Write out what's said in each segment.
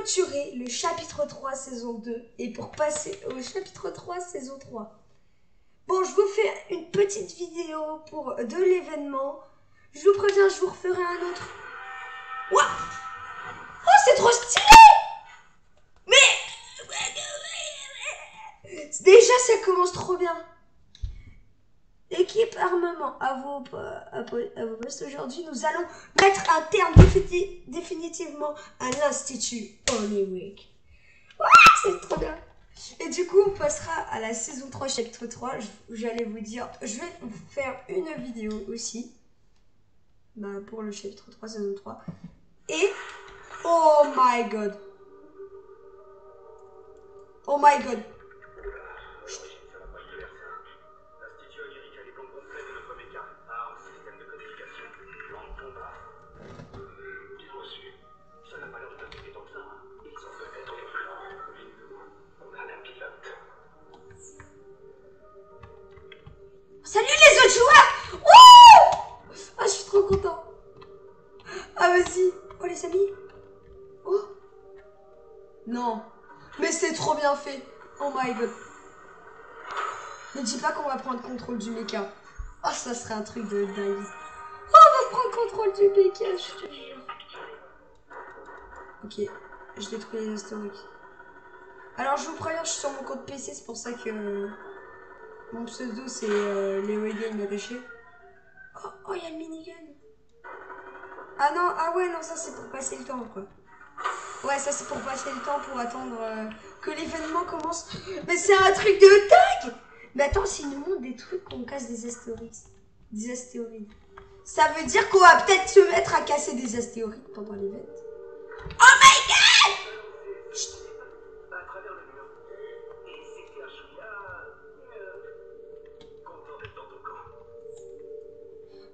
bah, le chapitre 3 saison 2 et pour passer au chapitre 3 saison 3. Bon, je vous fais une petite vidéo pour de l'événement. Je vous préviens, je vous referai un autre. Ouah oh, c'est trop stylé Mais déjà, ça commence trop bien. Équipe armement, à vos, à vos postes aujourd'hui, nous allons mettre un terme définitivement à l'Institut Holywick. c'est trop bien. Et du coup, on passera à la saison 3, chapitre 3. J'allais vous dire, je vais faire une vidéo aussi. Bah, pour le chapitre 3, saison 3. Et, oh my god. Oh my god. Salut les autres joueurs Ah, je suis trop content. Ah, vas-y. Oh, les amis. Oh. Non. Mais c'est trop bien fait. Oh my god. Ne dis pas qu'on va prendre contrôle du mecha. Oh, ça serait un truc de dingue. Oh, on va prendre contrôle du mecha, je te jure. Ok, je détruis les historiques. Alors, je vous préviens, je suis sur mon compte PC, c'est pour ça que... Mon pseudo, c'est euh, Léo Game attaché. Oh, oh, il y a le minigun. Ah non, ah ouais, non, ça c'est pour passer le temps, quoi. Ouais, ça c'est pour passer le temps, pour attendre euh, que l'événement commence. Mais c'est un truc de dingue Mais attends, s'il nous montre des trucs qu'on casse des astéroïdes. Des astéroïdes. Ça veut dire qu'on va peut-être se mettre à casser des astéroïdes pendant l'événement. Oh my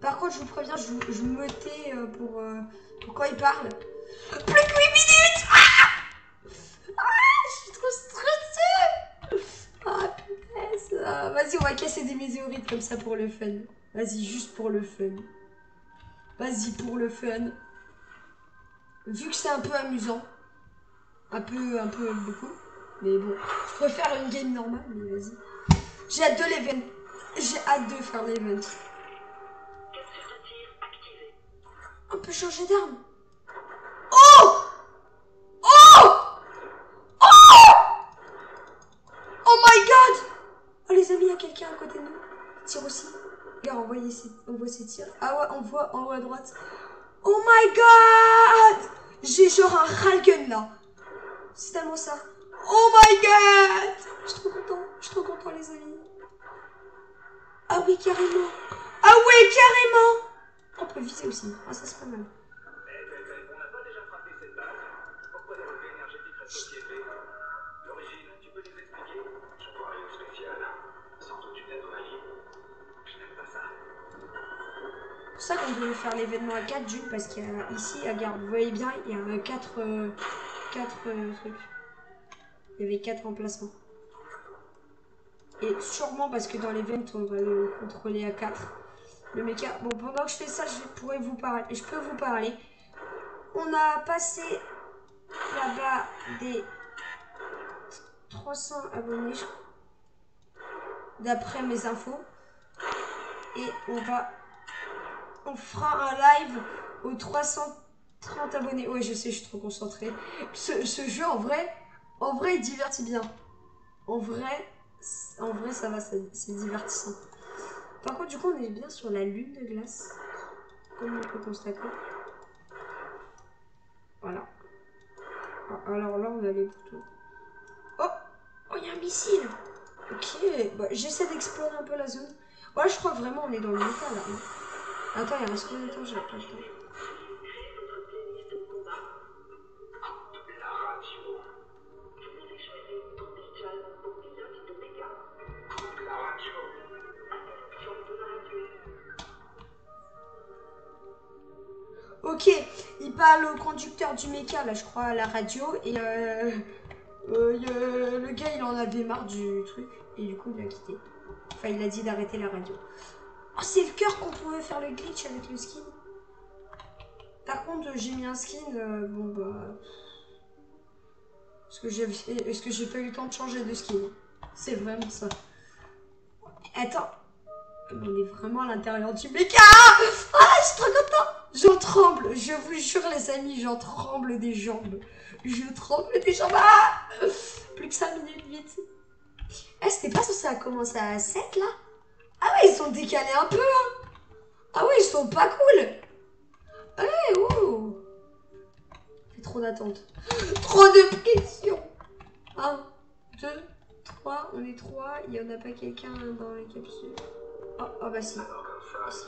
Par contre, je vous préviens, je, me tais euh, pour, euh, pour quand il parle. Plus que 8 minutes ah, ah Je suis trop stressée Ah, punaise ah, Vas-y, on va casser des météorites comme ça pour le fun. Vas-y, juste pour le fun. Vas-y, pour le fun. Vu que c'est un peu amusant. Un peu, un peu beaucoup. Mais bon, je préfère une game normale, mais vas-y. J'ai hâte de l'event. J'ai hâte de faire l'event. On peut changer d'arme. Oh Oh Oh Oh my god Oh les amis, il y a quelqu'un à côté de nous. tire aussi. Regarde, on voit, ici, on voit ses tirs. Ah ouais, on voit en haut à droite. Oh my god J'ai genre un ralgun là. C'est tellement ça. Oh my god Je suis trop content. Je suis trop content les amis. Ah oui, carrément. Ah ouais, carrément on peut viser aussi. Ah, ça c'est pas mal. C'est pour ça qu'on devait faire l'événement à 4 d'une parce qu'il y a ici, à garde, vous voyez bien, il y a 4 euh, quatre, euh, trucs. Il y avait 4 emplacements. Et sûrement parce que dans l'événement, on va le contrôler à 4 le méca. Bon, pendant que je fais ça, je pourrais vous parler. Je peux vous parler. On a passé là-bas des 300 abonnés, d'après mes infos. Et on va, on fera un live aux 330 abonnés. Ouais, je sais, je suis trop concentrée. Ce, jeu, en vrai, en vrai, il divertit bien. En vrai, en vrai, ça va, c'est divertissant. Par contre, du coup, on est bien sur la lune de glace. Comme on peut constater. Voilà. Ah, alors là, on a les boutons. Oh Oh, il y a un missile Ok. Bah, J'essaie d'explorer un peu la zone. Ouais, je crois vraiment on est dans le métal, là. Attends, il reste combien de temps? J'ai pas le temps. Ok, il parle au conducteur du méca, là, je crois, à la radio. Et euh, euh, le gars, il en avait marre du truc. Et du coup, il a quitté. Enfin, il a dit d'arrêter la radio. Oh, c'est le cœur qu'on pouvait faire le glitch avec le skin. Par contre, j'ai mis un skin, euh, bon bah... Est-ce que j'ai pas eu le temps de changer de skin. C'est vraiment ça. Attends. On est vraiment à l'intérieur du méca. Ah, je suis trop content. J'en tremble. Je vous jure, les amis, j'en tremble des jambes. Je tremble des jambes. Ah Plus que 5 minutes, vite. Eh, c'était pas ça a commencé à 7 là? Ah ouais, ils sont décalés un peu. Hein. Ah ouais, ils sont pas cool. Eh, oh. Fait trop d'attente. Trop de pression. 1, 2, 3. On est 3. Il y en a pas quelqu'un dans les capsules. Oh, oh bah si. si.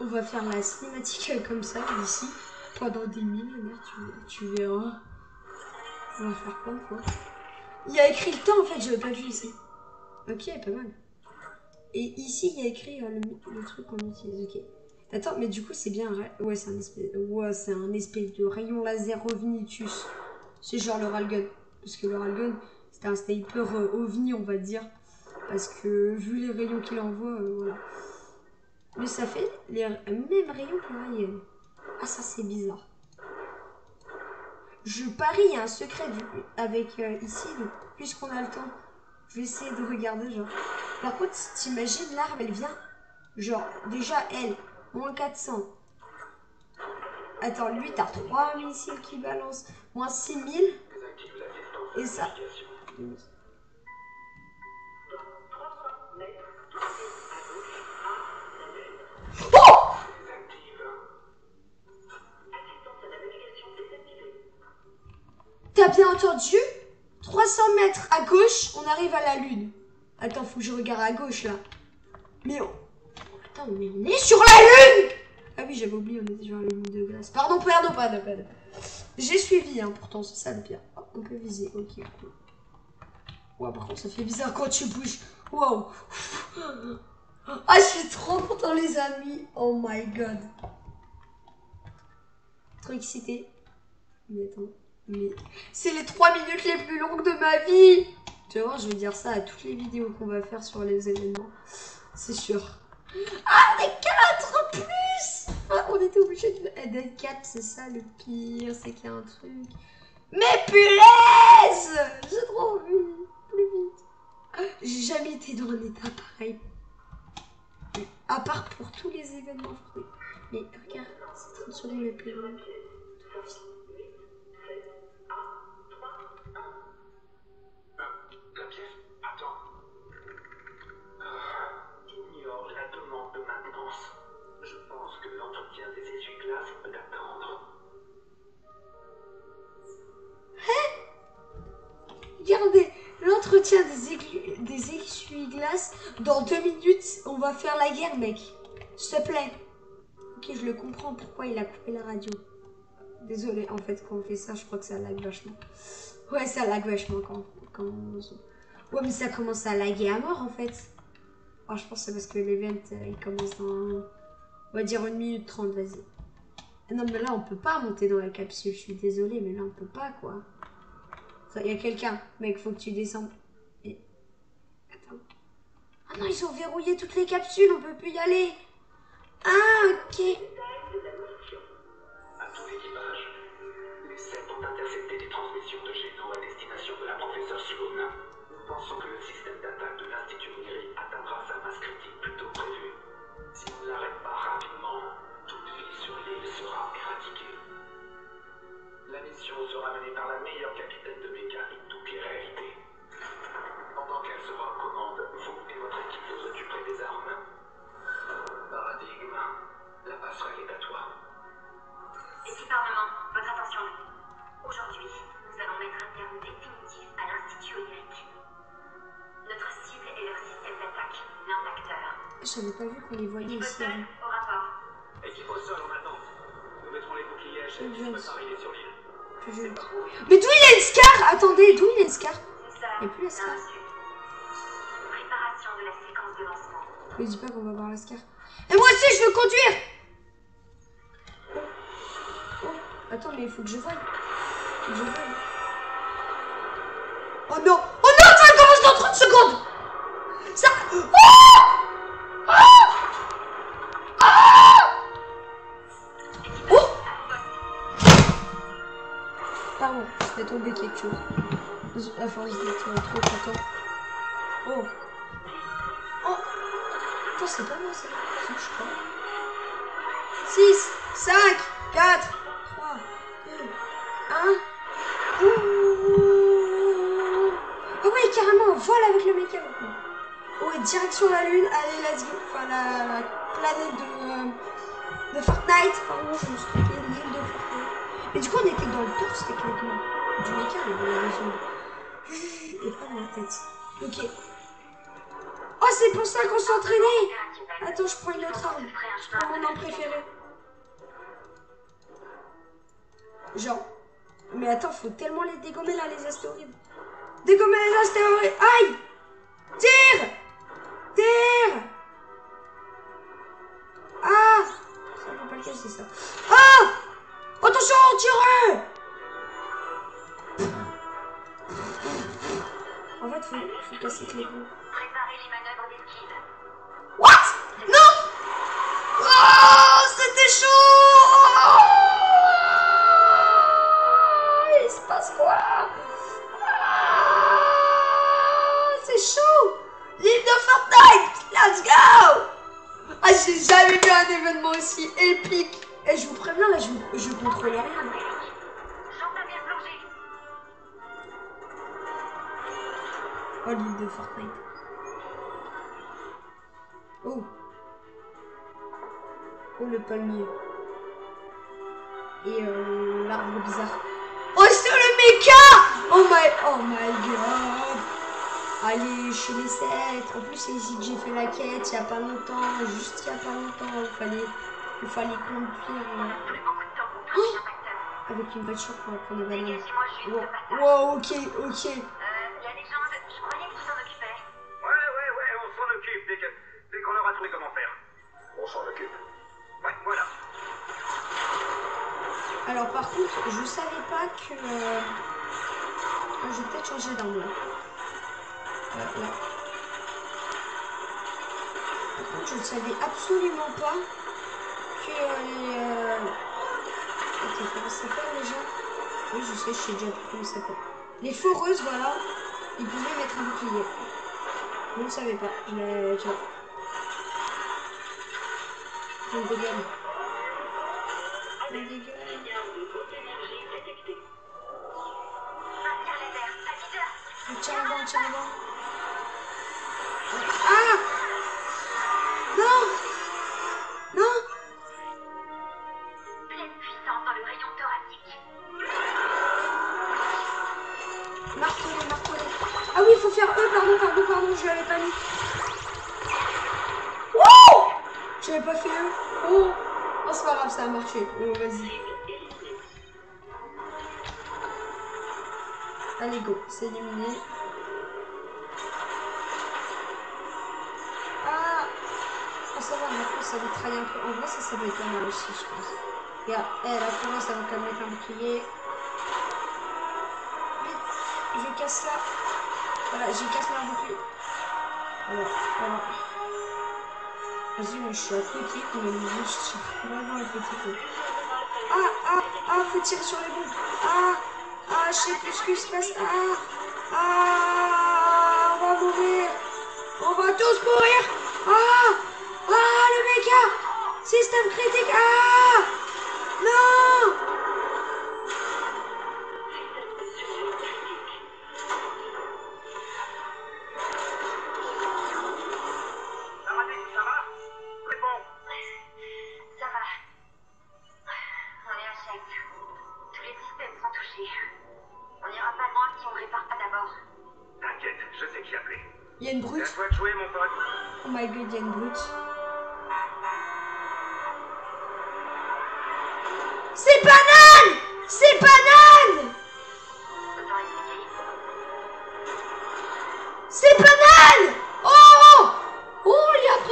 On va faire la cinématique comme ça, ici, pendant des millénaires, tu, tu verras. On va faire de fois. Il y a écrit le temps, en fait, je l'ai pas vu ici. Ok, pas mal. Et ici, il y a écrit euh, le, truc qu'on utilise, ok. Attends, mais du coup, c'est bien... Ouais, c'est un, espèce... ouais, c'est un espèce de rayon laser ovnitus. C'est genre le Ralgun. Parce que le Ralgun, c'était un sniper euh, ovni, on va dire. Parce que vu les rayons qu'il envoie, euh, voilà. Mais ça fait les mêmes rayons que Ryan. Ah, ça c'est bizarre. Je parie, il y a un secret avec euh, ici, puisqu'on a le temps. Je vais essayer de regarder, genre. Par contre, t'imagines, l'arme, elle vient. Genre, déjà, elle, moins 400. Attends, lui, t'as 3 missiles qui balancent. Moins 6000. Et ça. T'as bien entendu? 300 mètres à gauche, on arrive à la lune. Attends, faut que je regarde à gauche là. Mais on... Attends, mais on est sur la lune Ah oui, j'avais oublié, on était sur la lune de glace. Pardon, pardon, pardon, pardon. J'ai suivi, hein, pourtant, c'est ça le pire. on peut viser, ok. Ouais, par contre, ça fait bizarre quand tu bouges. Wow. Ah, je suis trop content, les amis. Oh my god. Trop excité. Mais attends. Mais c'est les 3 minutes les plus longues de ma vie. Tu voir, je vais dire ça à toutes les vidéos qu'on va faire sur les événements. C'est sûr. Ah, on est 4 en plus ah, On était obligé d'être 4, c'est ça le pire, c'est qu'il y a un truc. Mais punaise J'ai trop envie. Plus vite. J'ai jamais été dans un état pareil. À part pour tous les événements. Mais regarde, c'est 30 secondes les plus longues. Regardez, l'entretien des, des essuie-glaces. Dans deux minutes, on va faire la guerre, mec. S'il te plaît. Ok, je le comprends pourquoi il a coupé la radio. Désolé, en fait, quand on fait ça, je crois que ça lag vachement. Ouais, ça lag vachement quand, quand on... Ouais, mais ça commence à laguer à mort, en fait. Oh, je pense que c'est parce que l'event, euh, il commence dans... On va dire une minute trente, vas-y. Non, mais là, on peut pas monter dans la capsule. Je suis désolée, mais là, on peut pas, quoi. Il y a quelqu'un. Mec, faut que tu descendes. Attends. Ah non, ils ont verrouillé toutes les capsules, on peut plus y aller. Ah, ok. Pensons que le système d'attaque de l'Institut Miri atteindra sa masse critique plus tôt prévu. Si on ne l'arrête pas rapidement, toute vie sur l'île sera éradiquée. La mission sera menée par la meilleure capitaine de mécanique toutes les réalités. J'avais pas vu qu'on les voyait ici. Équipe au sol en attente. Nous mettrons les boucliers à peuvent arriver sur l'île. Mais d'où il a une scar? Attendez, d'où il a une scar? Il n'y a plus la scar. Préparation de la séquence de lancement. Ne dis pas qu'on va voir l'Ascar. Et moi aussi, je veux conduire Oh, attends, mais il faut que je vole. Faut que je vole. Oh non Oh non, ça commence dans 30 secondes Ça... Oh tomber quelque chose. À force d'être trop content. Oh Oh Attends, c'est pas moi ça. Si, je crois. 6, 5, 4, 3, 2, 1. Ouh. Oh oui, carrément, vole avec le méca maintenant. Oh, et direction la lune. Allez, let's go. Enfin, la, la planète de, euh, de Fortnite. Pardon, je me suis trompée. L'île de Fortnite. Mais du coup, on était dans le torse techniquement. Du méca, mais de la maison. Et pas dans la tête. Ok. Oh, c'est pour ça qu'on s'est entraîné. Attends, je prends une autre arme. Mon arme préférée. Genre. Mais attends, faut tellement les dégommer là, les astéroïdes. Dégommer les astéroïdes. Aïe Tire Tire Ah Ça peut pas le casser ça. Ah Attention, tirez fait. Préparez les manœuvres d'esquive. What? Non! Oh, c'était chaud! Il se passe quoi? Ah, C'est chaud! L'île de Fortnite! Let's go! Ah, j'ai jamais vu un événement aussi épique. Et je vous préviens, là, je, je contrôle rien. Oh, l'île de Fortnite. Oh. Oh, le palmier. Et euh, l'arbre bizarre. Oh, c'est le méca Oh my, oh my god Allez, chez les 7. En plus, c'est ici que j'ai fait la quête, il y a pas longtemps. Juste il y a pas longtemps. Il fallait, il fallait conduire euh, avec une voiture pour prendre bananes. Passage. wow, ok, ok. Je savais pas que... euh, Je vais peut-être changer d'angle. là. Là. Par contre, je ne savais absolument pas que les... euh, comment ça s'appelle déjà? Oui, je sais, je sais déjà comment ça s'appelle. Les foreuses, voilà, ils pouvaient mettre un bouclier. Je ne savais pas. Je l'ai... Tu vois. Tire avant, tire avant. Ah Non Non Pleine puissance dans le rayon thoracique. Marteler, marteler. Ah oui, il faut faire E, pardon, pardon, pardon, je l'avais pas mis. Wouh J'avais pas fait E. Oh Oh, c'est pas grave, ça a marché. Oh, vas-y. Allez, go, c'est éliminé. Ça mitraille un peu. En vrai, ça, ça va être pas mal aussi, je pense. Regarde, la forêt, ça va quand même mettre un bouclier. Vite, je casse là. Voilà, j'ai cassé leur bouclier. Voilà, voilà. Vas-y, moi je suis à côté, le je suis vraiment à côté. Ah, ah, ah, faut tirer sur les bombes. Ah, ah, je sais plus ce qui se passe. Ah, ah, on va mourir. On va tous mourir. Ah, ah, le méca. Système critique.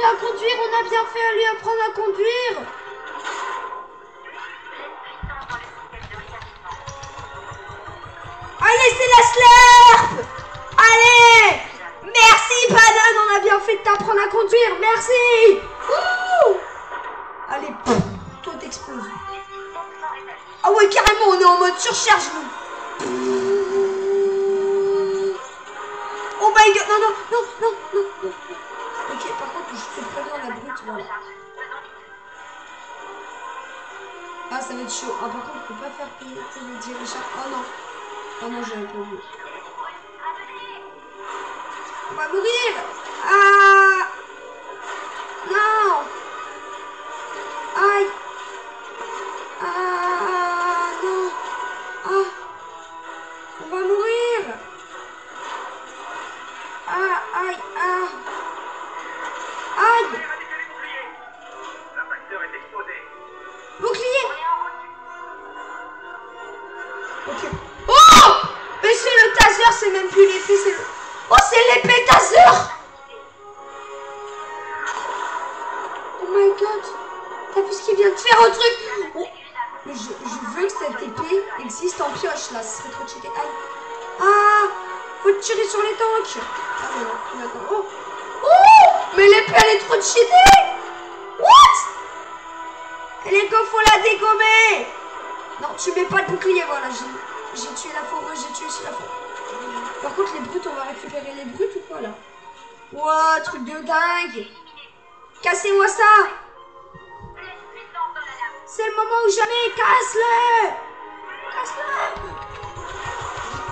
À conduire, on a bien fait à lui apprendre à conduire. Allez, c'est la slurp Allez Merci, Banane, on a bien fait de t'apprendre à conduire, merci Allez, pff, toi t'exploses. Ah ouais, carrément, on est en mode surcharge, nous. Oh my god, non, non, non, non, non, non. Je te préviens la brute, voilà. Ah, ça va être chaud. Ah, par contre, on peut pas faire péter les dirigeants. Oh non. Oh non, j'avais pas vu. On va mourir Ah pioche, là, ce serait trop cheaté. Aïe Ah Faut tirer sur les tanks. Ah mais. Oh. Oh Mais l'épée, elle est trop cheatée. What? Les gars, faut la dégommer Non, tu mets pas de bouclier, voilà, j'ai tué la foreuse, j'ai tué aussi la foreuse. Par contre, les brutes, on va récupérer les brutes ou quoi, là? Ouah, truc de dingue. Cassez-moi ça. C'est le moment ou jamais Casse-le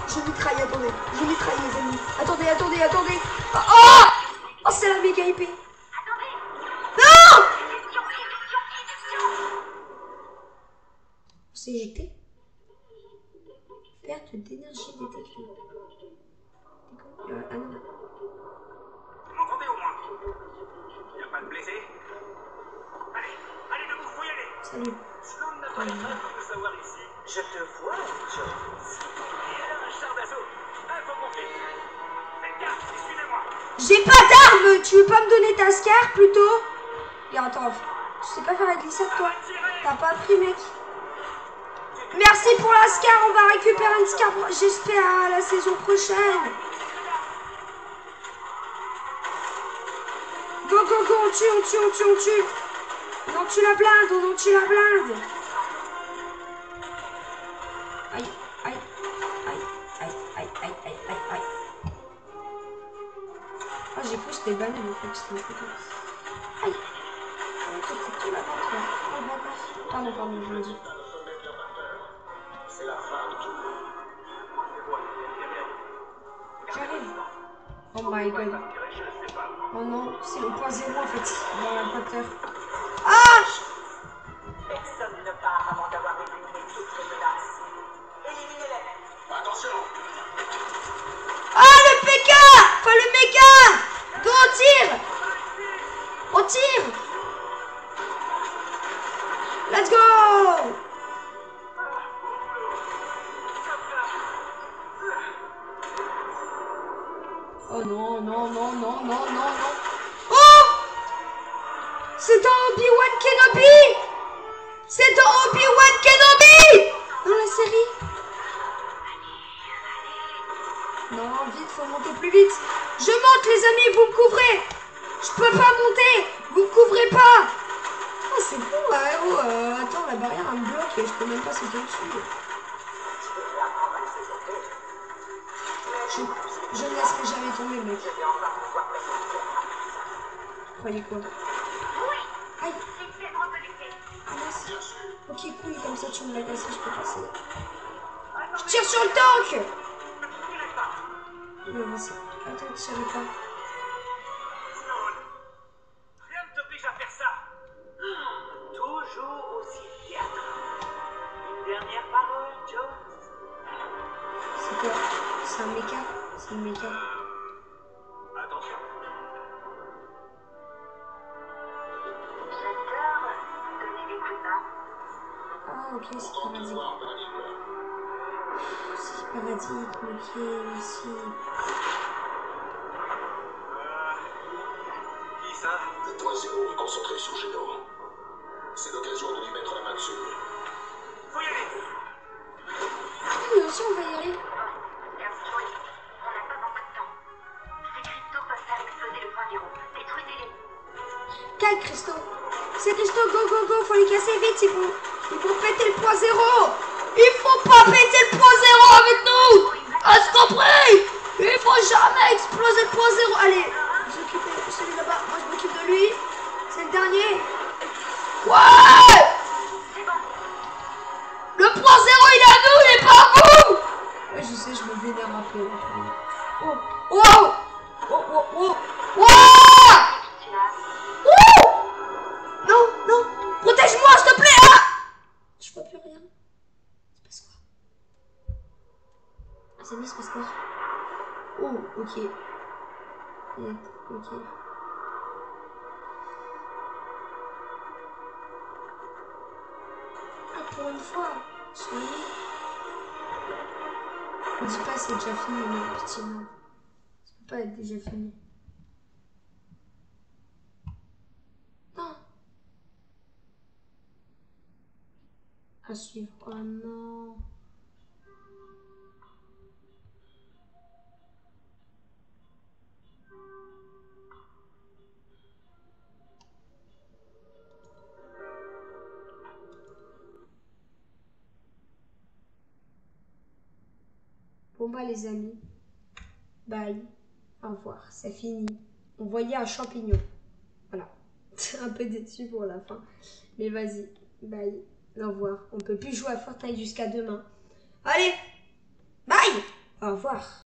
Je mitraille, attendez. Je mitraille, les amis. Attendez, attendez, attendez. Oh Oh, oh c'est la méga épée. Non On s'est éjecté. Perte d'énergie détectée. Euh, ah non. M'entendez au moins Y a pas de blessés Allez, allez debout, faut y aller Salut n'a pas le train de savoir ici. Je te vois, Jones. Et et J'ai pas d'arme Tu veux pas me donner ta scar plutôt? Regarde, attends. Tu sais pas faire la glissade toi? T'as pas appris mec? Merci pour la scar, on va récupérer une scar j'espère à la saison prochaine. Go go go, on tue, on tue, on tue, on tue. On en tue la blinde, on tue la blinde. Aïe, aïe, aïe, aïe, aïe, aïe, aïe, aïe, aïe. Ah, j'ai cru que c'était banal en fait, c'était Aïe. Ah, toi, t'es tout là-bas, toi. Oh, bâtard. Pardon, pardon, je me dis. C'est la fin tout. J'arrive. Oh my god. Oh non, c'est le point zéro en fait, dans l'impacteur. Ah Ah le PK Enfin le méga Je, je ne laisserai jamais tomber, mec. Croyez quoi? Aïe. Ah, mince. Ok, cool, comme ça tu me l'as cassé, je peux passer. Je tire sur le tank Ouais, vas-y. Attends, tirez pas. paradis. Si paradis, pompier. que j'ai fini. Ah À suivre. Oh non. Bon bah les amis, bye. Au revoir, c'est fini. On voyait un champignon. Voilà. un peu déçu pour la fin. Mais vas-y, bye. Au revoir. On peut plus jouer à Fortnite jusqu'à demain. Allez, bye. Au revoir.